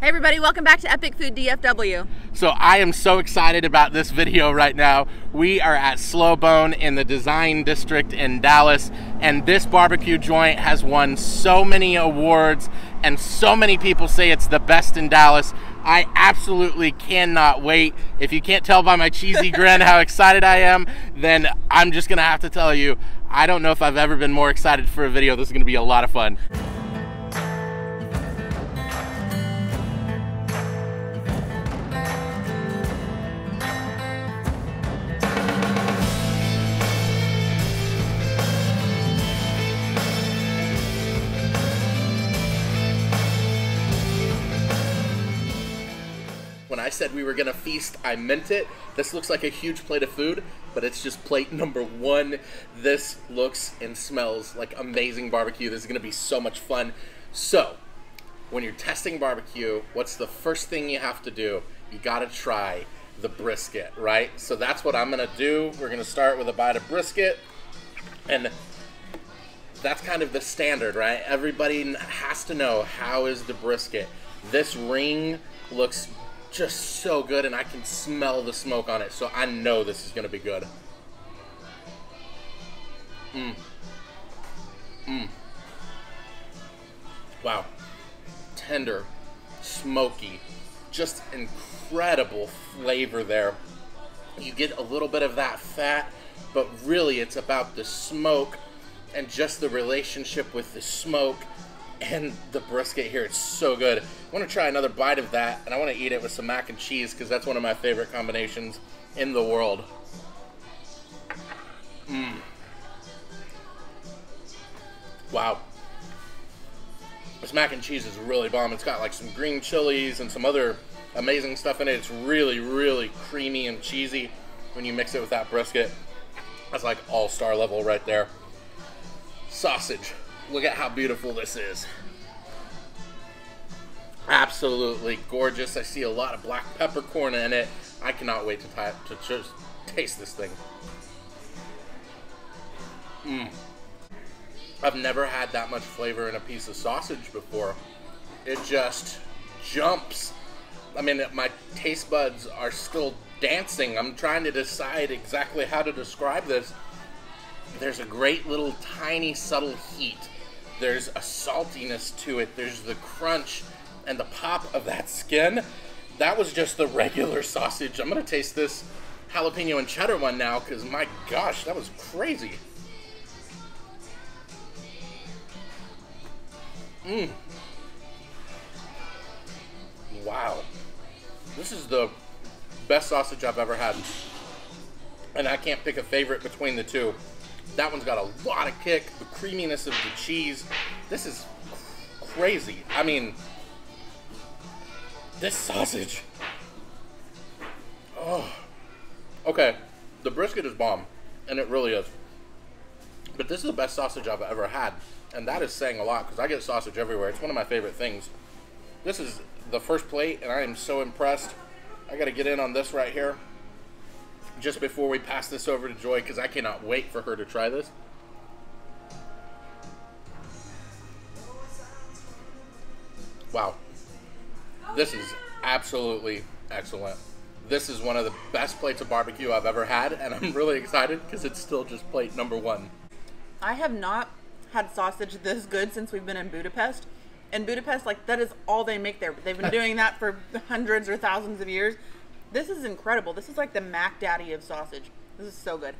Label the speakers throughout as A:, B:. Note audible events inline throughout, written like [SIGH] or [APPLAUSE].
A: Hey everybody, welcome back to Epic Food DFW.
B: So I am so excited about this video right now. We are at Slow Bone in the Design District in Dallas, and this barbecue joint has won so many awards, and so many people say it's the best in Dallas. I absolutely cannot wait. If you can't tell by my cheesy [LAUGHS] grin how excited I am, then I'm just gonna have to tell you, I don't know if I've ever been more excited for a video. This is gonna be a lot of fun. When I said we were gonna feast, I meant it. This looks like a huge plate of food, but it's just plate [LAUGHS] number one. This looks and smells like amazing barbecue. This is gonna be so much fun. So, when you're testing barbecue, what's the first thing you have to do? You gotta try the brisket, right? So that's what I'm gonna do. We're gonna start with a bite of brisket, and that's kind of the standard, right? Everybody has to know how is the brisket. This ring looks just so good, and I can smell the smoke on it, so I know this is gonna be good. Mmm. Mmm. Wow. Tender, smoky, just incredible flavor there. You get a little bit of that fat, but really it's about the smoke and just the relationship with the smoke and the brisket here. It's so good. I want to try another bite of that, and I want to eat it with some mac and cheese because that's one of my favorite combinations in the world. Mmm. Wow. This mac and cheese is really bomb. It's got like some green chilies and some other amazing stuff in it. It's really, really creamy and cheesy when you mix it with that brisket. That's like all-star level right there. Sausage. Look at how beautiful this is. Absolutely gorgeous. I see a lot of black peppercorn in it. I cannot wait to, to just taste this thing. Mmm. I've never had that much flavor in a piece of sausage before. It just jumps. I mean, my taste buds are still dancing. I'm trying to decide exactly how to describe this. There's a great little tiny subtle heat. There's a saltiness to it. There's the crunch and the pop of that skin. That was just the [LAUGHS] regular sausage. I'm gonna taste this jalapeno and cheddar one now because my gosh, that was crazy. Mmm. Wow. This is the best sausage I've ever had. And I can't pick a favorite between the two. That one's got a lot of kick, the creaminess of the cheese. This is crazy. I mean, this sausage. Oh. Okay, the brisket is bomb, and it really is. But this is the best sausage I've ever had, and that is saying a lot because I get sausage everywhere. It's one of my favorite things. This is the first plate, and I am so impressed. I got to get in on this right here just before we pass this over to Joy because I cannot wait for her to try this. Wow. This is absolutely excellent. This is one of the best plates of barbecue I've ever had, and I'm really excited because it's still just plate number one.
A: I have not had sausage this good since we've been in Budapest. In Budapest, like that is all they make there. They've been [LAUGHS] doing that for hundreds or thousands of years. This is incredible. This is like the Mac Daddy of sausage. This is so good.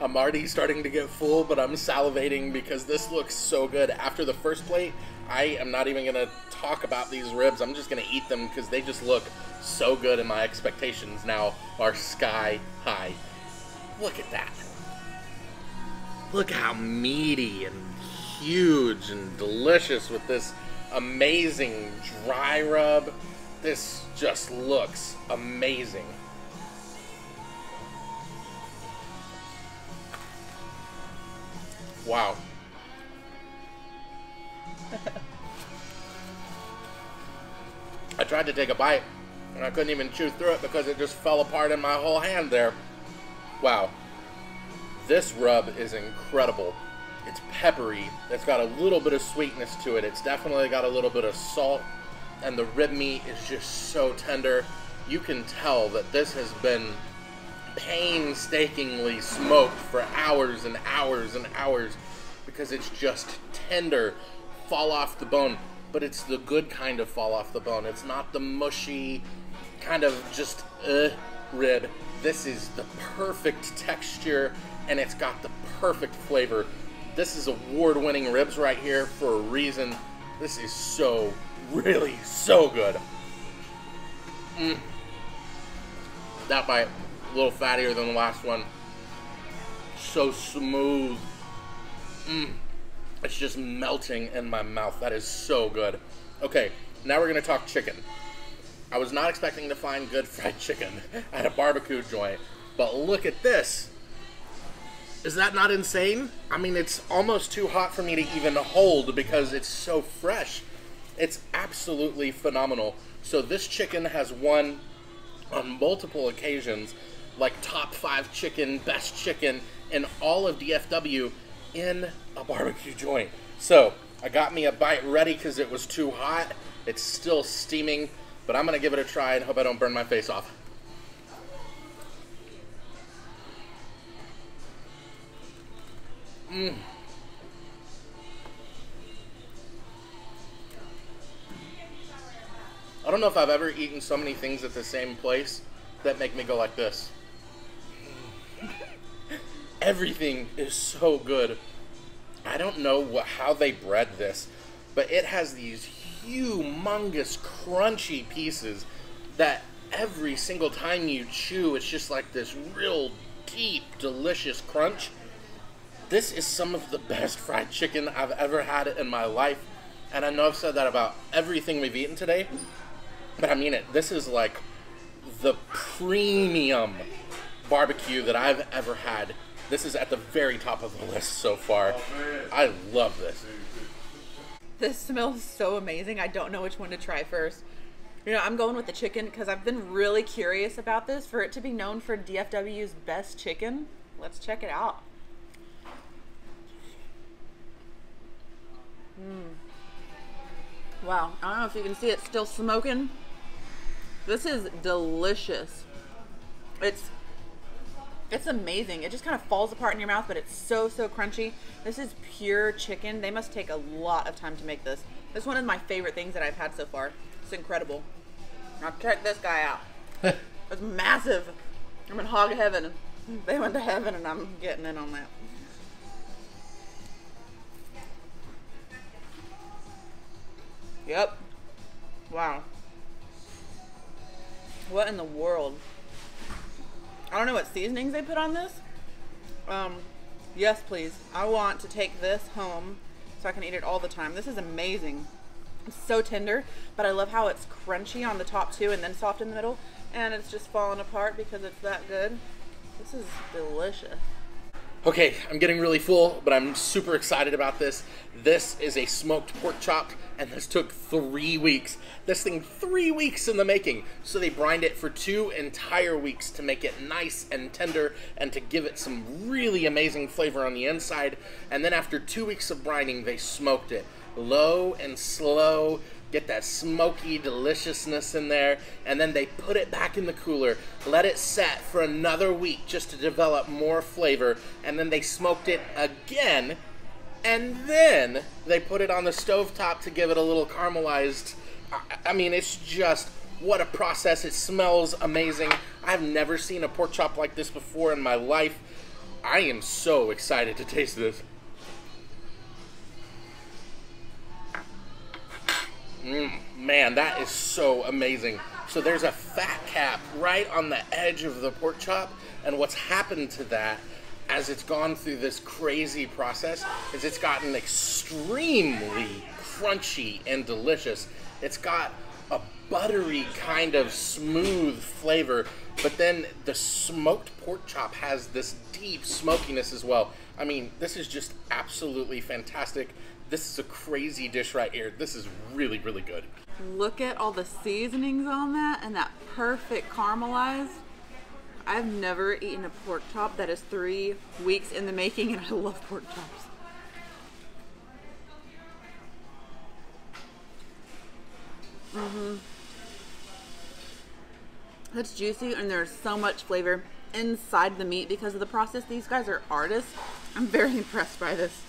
B: I'm already starting to get full, but I'm salivating because this looks so good. After the first plate, I am not even going to talk about these ribs. I'm just going to eat them because they just look so good and my expectations now are sky high. Look at that. Look how meaty and huge and delicious with this amazing dry rub. This just looks amazing. Wow. I tried to take a bite and I couldn't even chew through it because it just fell apart in my whole hand there. Wow. This rub is incredible. It's peppery. It's got a little bit of sweetness to it. It's definitely got a little bit of salt and the rib meat is just so tender. You can tell that this has been painstakingly smoked for hours and hours and hours because it's just tender, fall off the bone. But it's the good kind of fall off the bone. It's not the mushy, kind of just uh, rib. This is the perfect texture and it's got the perfect flavor. This is award winning ribs right here for a reason. This is so, really, so good. Mm. That bite, a little fattier than the last one. So smooth. Mm. It's just melting in my mouth. That is so good. Okay, now we're gonna talk chicken. I was not expecting to find good fried [LAUGHS] chicken at a barbecue joint, but look at this. Is that not insane? I mean, it's almost too hot for me to even hold because it's so fresh. It's absolutely phenomenal. So this chicken has won on multiple occasions, like top five chicken, best chicken in all of DFW in a barbecue joint. So I got me a bite ready because it was too hot. It's still steaming, but I'm gonna give it a try and hope I don't burn my face off. Mm. I don't know if I've ever eaten so many things at the same place that make me go like this. [LAUGHS] Everything is so good. I don't know what, how they bred this, but it has these humongous, crunchy pieces that every single time you chew, it's just like this real deep, delicious crunch. This is some of the best fried chicken I've ever had in my life. And I know I've said that about everything we've eaten today, but I mean it. This is like the premium barbecue that I've ever had. This is at the very top of the list so far. I love this.
A: This smells so amazing. I don't know which one to try first. You know, I'm going with the chicken because I've been really curious about this. For it to be known for DFW's best chicken, let's check it out. Mm. Wow, I don't know if you can see it still smoking. This is delicious. It's it's amazing. It just kind of falls apart in your mouth, but it's so so crunchy. This is pure chicken. They must take a lot of time to make this. This is one of my favorite things that I've had so far. It's incredible. Now check this guy out. [LAUGHS] it's massive. I'm in hog heaven. They went to heaven and I'm getting in on that. Yep. Wow. What in the world? I don't know what seasonings they put on this. Um, yes, please. I want to take this home so I can eat it all the time. This is amazing. It's so tender, but I love how it's crunchy on the top too and then soft in the middle. And it's just falling apart because it's that good. This is delicious.
B: Okay, I'm getting really full, but I'm super excited about this. This is a smoked pork chop, and this took three weeks. This thing, three weeks in the making. So they brined it for two entire weeks to make it nice and tender and to give it some really amazing flavor on the inside. And then after two weeks of brining, they smoked it low and slow get that smoky deliciousness in there, and then they put it back in the cooler, let it set for another week just to develop more flavor, and then they smoked it again, and then they put it on the stove top to give it a little caramelized. I, I mean, it's just what a process. It smells amazing. I've never seen a pork chop like this before in my life. I am so excited to taste this. Mm, man, that is so amazing. So there's a fat cap right on the edge of the pork chop, and what's happened to that as it's gone through this crazy process is it's gotten extremely crunchy and delicious. It's got a buttery kind of smooth flavor, but then the smoked pork chop has this deep smokiness as well. I mean, this is just absolutely fantastic. This is a crazy dish right here. This is really, really good.
A: Look at all the seasonings on that and that perfect caramelized. I've never eaten a pork chop that is three weeks in the making and I love pork chops. Mm-hmm. That's juicy and there's so much flavor inside the meat because of the process. These guys are artists. I'm very [LAUGHS] impressed by this.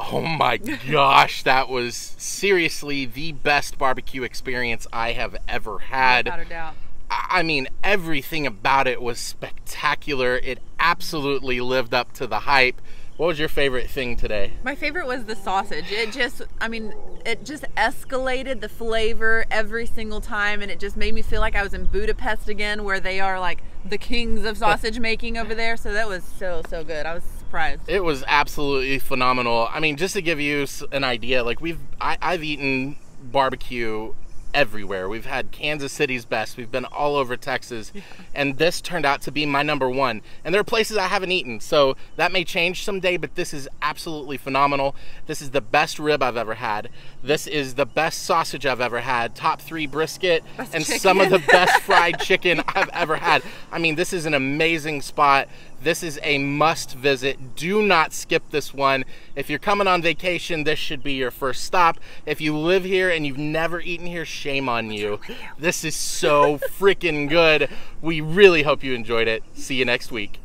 B: Oh my gosh, that was seriously the best barbecue experience I have ever had.
A: Without a doubt.
B: I mean, everything about it was spectacular. It absolutely lived up to the hype. What was your favorite thing today?
A: My favorite was the sausage. It just, I mean, it just escalated the flavor every single time, and it just made me feel like I was in Budapest again, where they are like the kings of sausage making over there. So that was so, so good. I was surprised.
B: It was absolutely phenomenal. I mean, just to give you an idea, like we've I, I've eaten barbecue everywhere. We've had Kansas City's best. We've been all over Texas, and this turned out to be my number one. And there are places I haven't eaten, so that may change someday. But this is absolutely phenomenal. This is the best rib I've ever had. This is the best sausage I've ever had. Top three brisket,
A: Best
B: and some of the best [LAUGHS] fried chicken I've ever had. I mean, this is an amazing spot. This is a must visit. Do not skip this one. If you're coming on vacation, this should be your first stop. If you live here and you've never eaten here, shame on you. This is so [LAUGHS] freaking good. We really hope you enjoyed it. See you next week.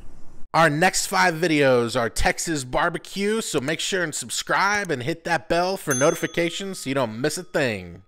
B: Our next five videos are Texas barbecue, so make sure and subscribe and hit that bell for notifications so you don't miss a thing.